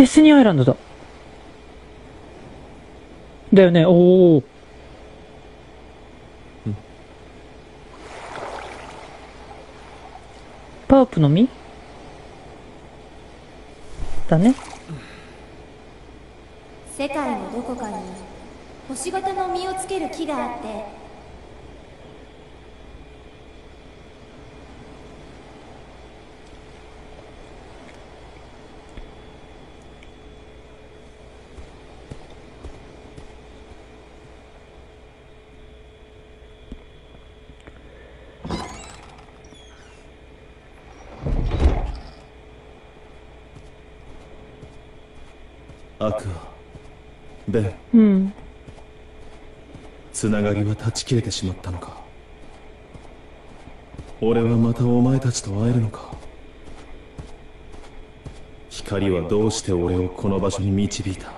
デスニーアイランドだ。だよね、おお。パープの実？だね。世界のどこかに星型の実をつける木があってアクアベン。うん。つながりは断ち切れてしまったのか。俺はまたお前たちと会えるのか。光はどうして俺をこの場所に導いた。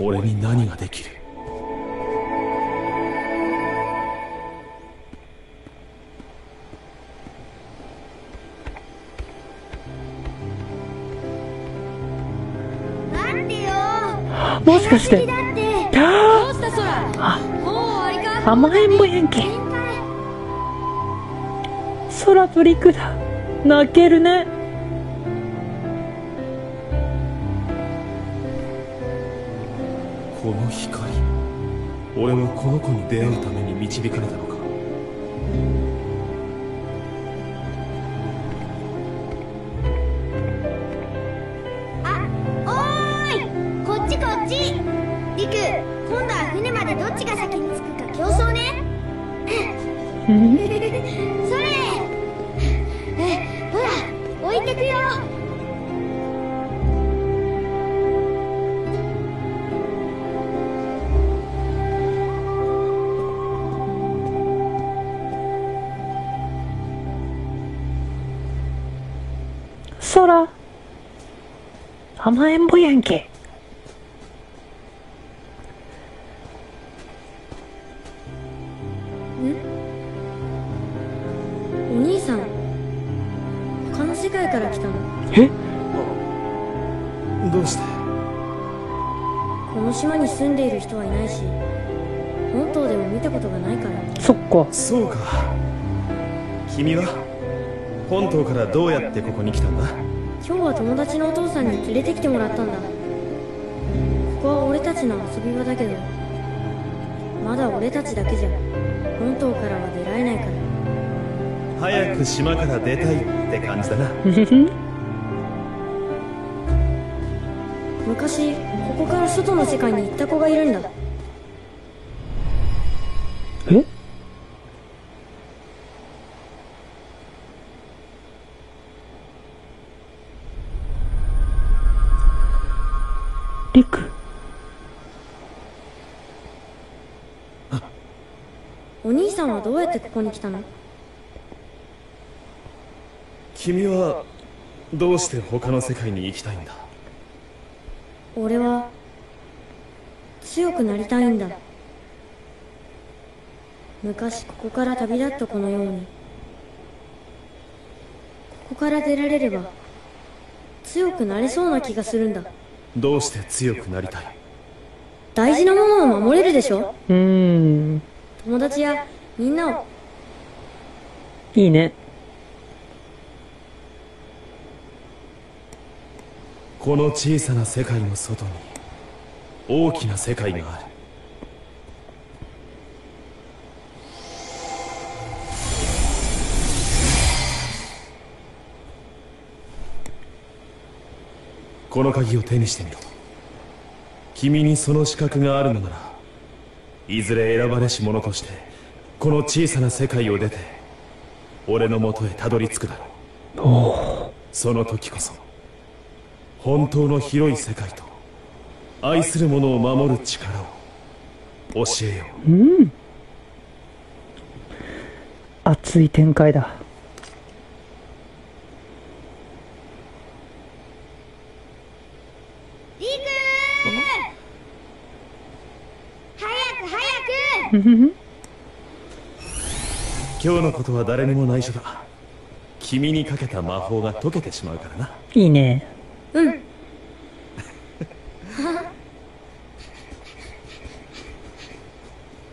俺に何ができるもしかして、あどうした空もう終わりか？甘えん坊やんけ。空と陸だ。泣けるね。この光俺もこの子に出会うために導かれたのかちが先に着くか競争ねうん？それえほら置いてくよ空。甘えん坊やんけ。お兄さん。他の世界から来たの？え？どうして？この島に住んでいる人はいないし本島でも見たことがないから。そっか。そうか。君は本島からどうやってここに来たんだ？今日は友達のお父さんに連れてきてもらったんだ。ここは俺たちの遊び場だけどまだ俺たちだけじゃ本島からは出られないから。早く島から出たいって感じだな。昔ここから外の世界に行った子がいるんだ。え？陸お兄さんはどうやってここに来たの？君はどうして他の世界に行きたいんだ？俺は強くなりたいんだ。昔ここから旅立った子のように。ここから出られれば強くなれそうな気がするんだ。どうして強くなりたい？大事なものを守れるでしょ？うーん。友達やみんなを。いいね。この小さな世界の外に大きな世界がある。この鍵を手にしてみろ君にその資格があるのならいずれ選ばれし者としてこの小さな世界を出て俺のもとへたどり着くだろう。その時こそ本当の広い世界と愛する者を守る力を教えよう。うん。熱い展開だ。リク今日のことは誰にも内緒だ。君にかけた魔法が解けてしまうからな。いいね。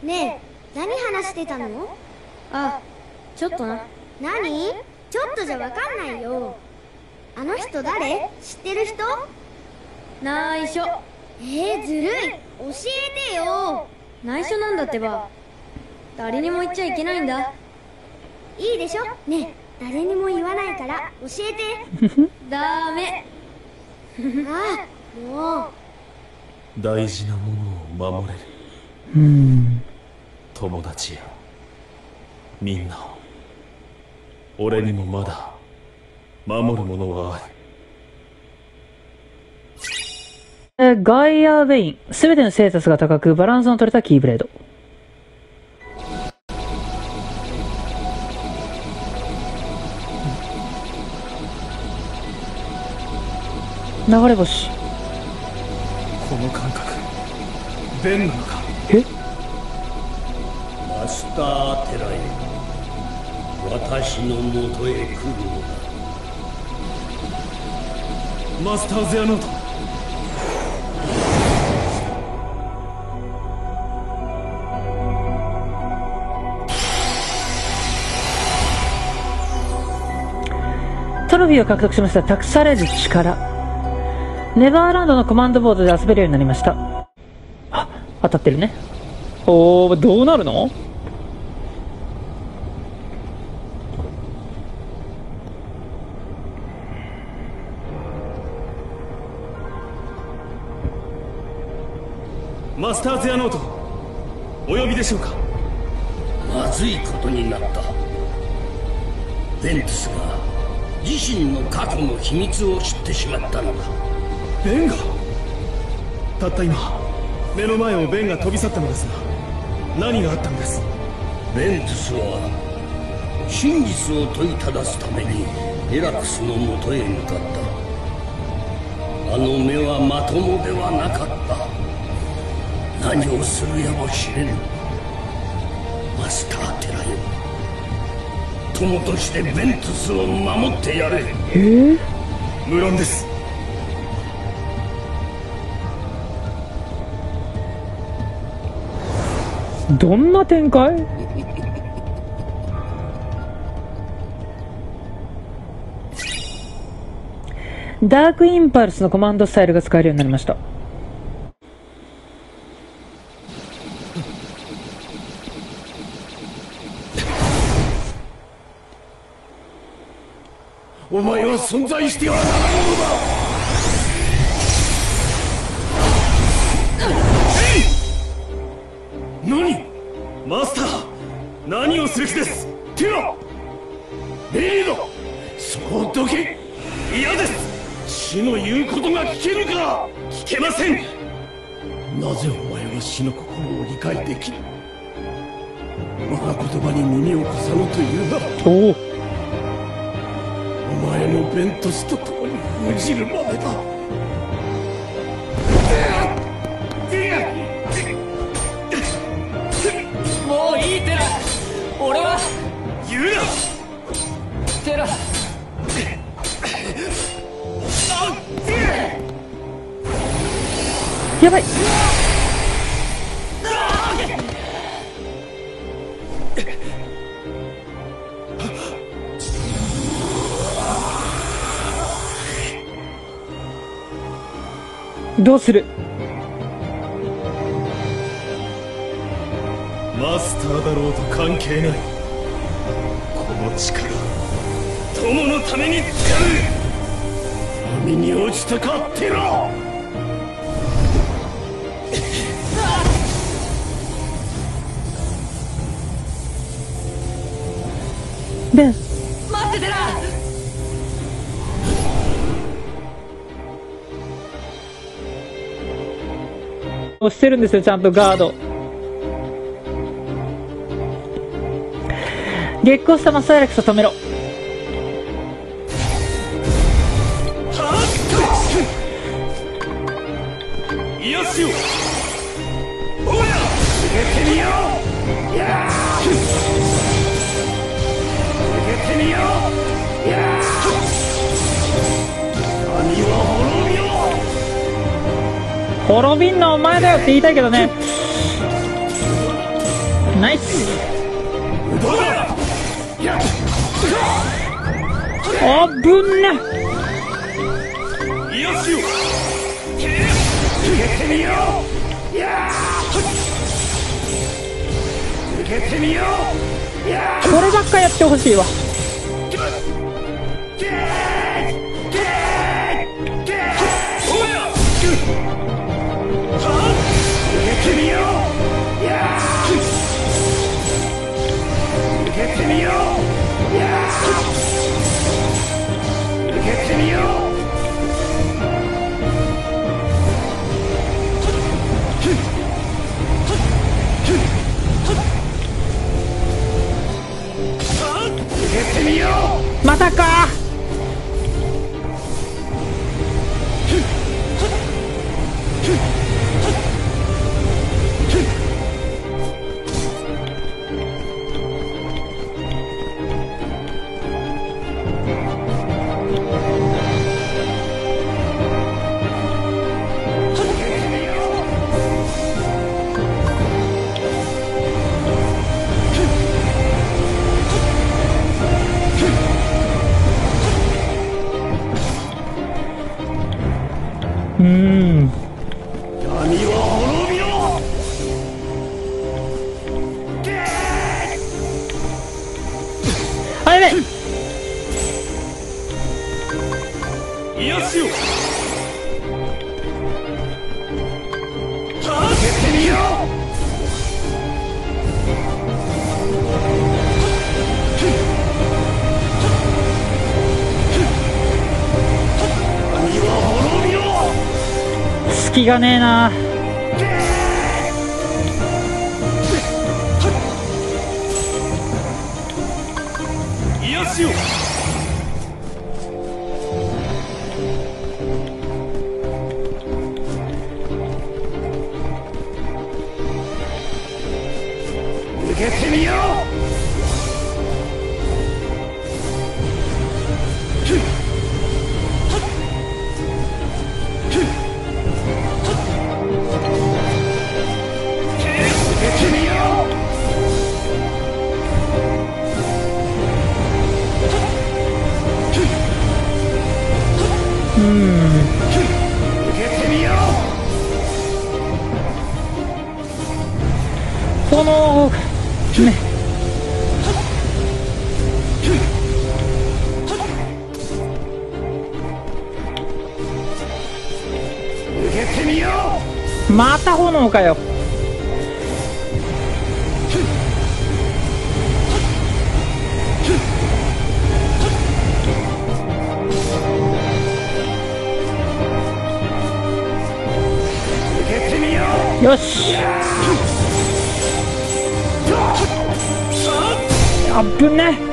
ねえ何話してたの？あちょっとな。何？ちょっとじゃわかんないよ。あの人誰？知ってる人？内緒えー、ずるい。教えてよ。内緒なんだってば。誰にも言っちゃいけないんだいいでしょ？ねえ誰にも言わないから教えて。ダメ。あもう。大事なものを守れる。うん。友達や。みんなを。俺にもまだ。守るものはある。えガイア・ウェイン。すべてのステータスが高く、バランスの取れたキーブレード。流れ星。この感覚。弁なのか。え？マスター・テラよ私のもとへ来るのだ。マスター・ゼアノート。トロフィーを獲得しました託される力。ネバーランドのコマンドボードで遊べるようになりました。あ、当たってるね。おー、どうなるの？マスター・ゼアノートお呼びでしょうか？まずいことになったベントスが自身の過去の秘密を知ってしまったのだベンがたった今目の前をベンが飛び去ったのですが何があったんです？ベントスは真実を問いただすためにヘラクスのもとへ向かった。あの目はまともではなかった。何をするやもしれぬ。マスター・テラよ。友としてベントスを守ってやれ。え？ー、無論ですどんな展開？ダークインパルスのコマンドスタイルが使えるようになりました。お前は存在してはならんのだ。何？マスター何をする気です？テラレイドそこをどけ嫌です。死の言うことが聞けるか聞けません。なぜお前は死の心を理解できる我が言葉に耳を貸さぬというなおお。お前もベントスと共に封じるまでだテラやばい。どうする？マスターだろうと関係ない。この力。友のために使う。網に落ちたかテラベン待ってテラ押してるんですよちゃんとガード。月光スタマスアレックスを止めろ滅びよ滅びんのお前だよって言いたいけどね。ナイス。あぶんねよしよ受けてみよう受けてみようこればっかやってほしいわ。てみよううん。闇は隙がねえな。よしよた炎かよ。ようよし。あぶね。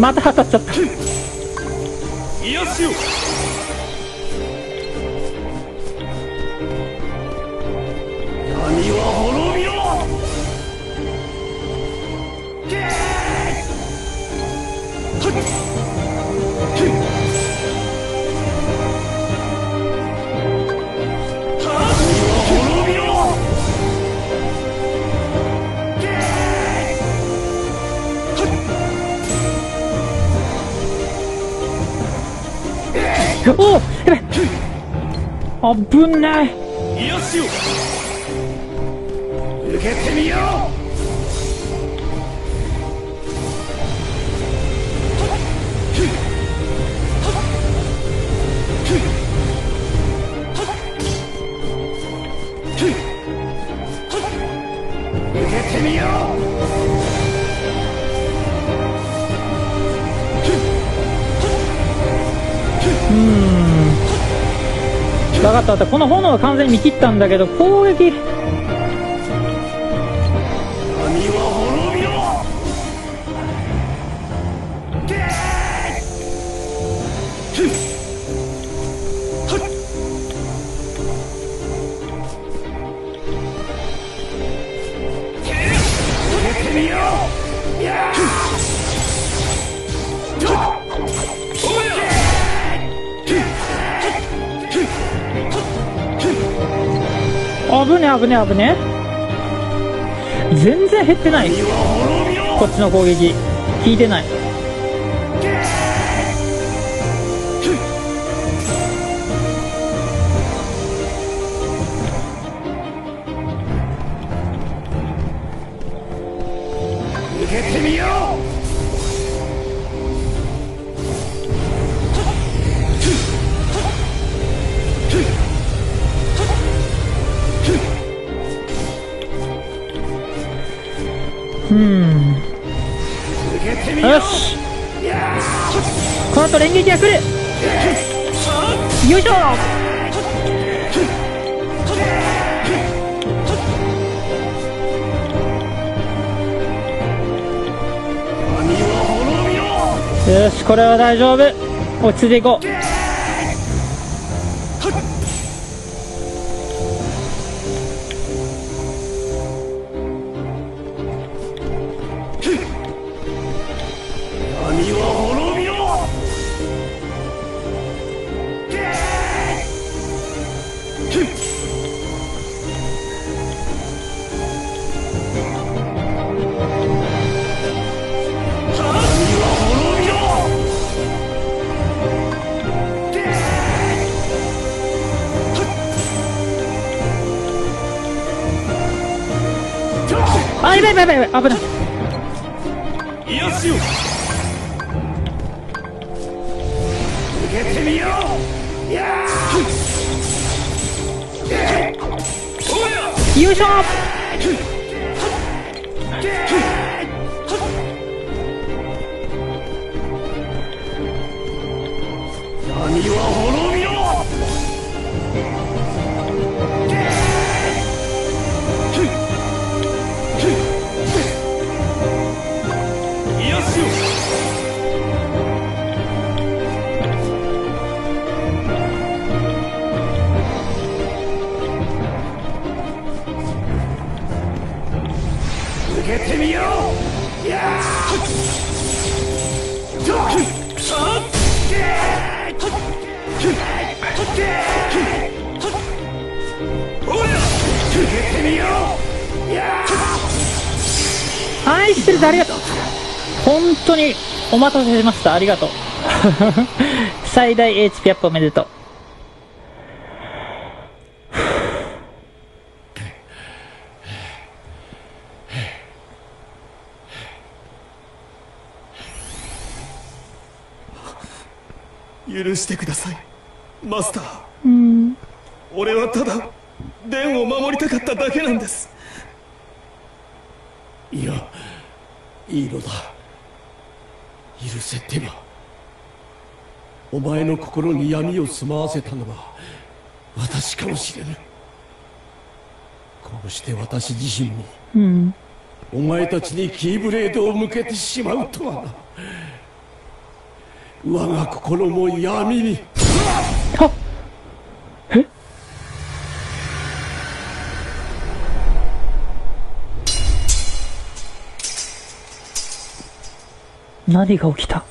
また当たっちゃった。癒しよ闇は滅びろ。闇おおやべ。あぶねよしよ。受けてみよう。受けてみよう。分かった分かったこの炎は完全に見切ったんだけど攻撃危ね危ね危ね全然減ってない。こっちの攻撃。効いてない。この後連撃が来る。よいしょ。よしこれは大丈夫。落ち着いていこう。あやばいやば愛してるありがとう。本当にお待たせしました。ありがとう。最大 HP アップおめでとう。許してください。マスター。俺はただデンを守りたかっただけなんですいやいいのだ。許せてば。お前の心に闇を住まわせたのは私かもしれぬ。こうして私自身もお前たちにキーブレードを向けてしまうとはな。我が心も闇に何が起きた？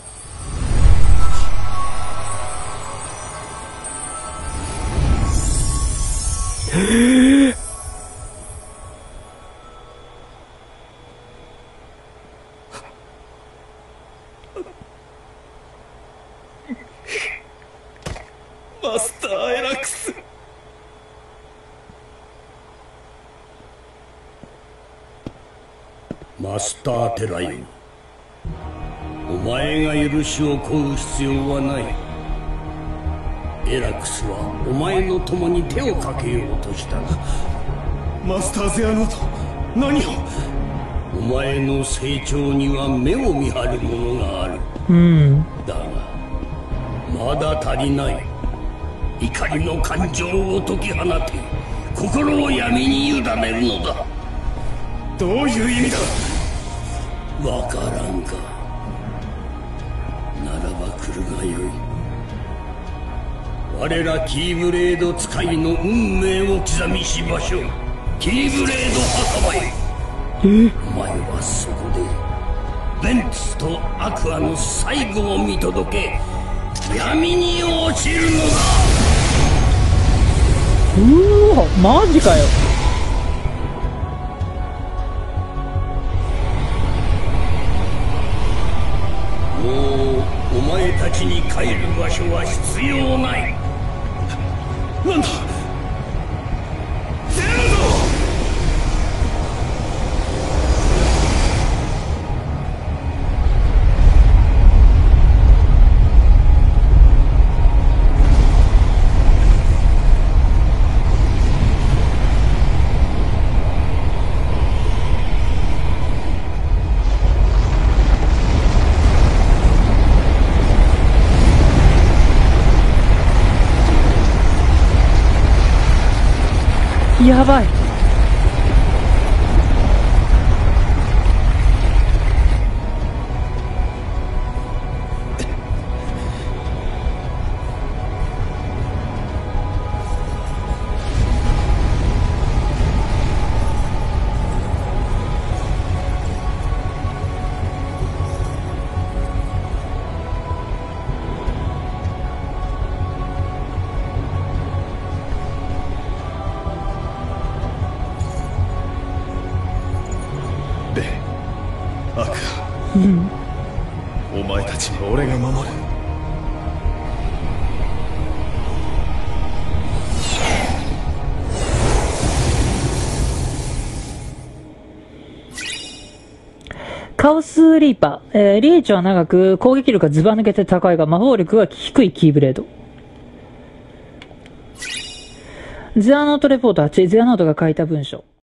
マスターエラックス。マスター・テライオン。お前が許しを請う必要はない。エラクゥスはお前の友に手をかけようとした。がマスター・ゼアノート何を？お前の成長には目を見張るものがある。うん。だがまだ足りない怒りの感情を解き放て。心を闇に委ねるのだ。どういう意味だ？わからんか我らキーブレード使いの運命を刻みしましょう。キーブレード墓場へ。お前はそこでベントスとアクアの最後を見届け闇に落ちるのだ。うわマジかよ。もうお前たちに帰る場所は必要ないなん俺が守るカオスリーパー。えー、リーチは長く、攻撃力がズバ抜けて高いが、魔法力が低いキーブレード。ゼアノートレポート8、ゼアノートが書いた文章。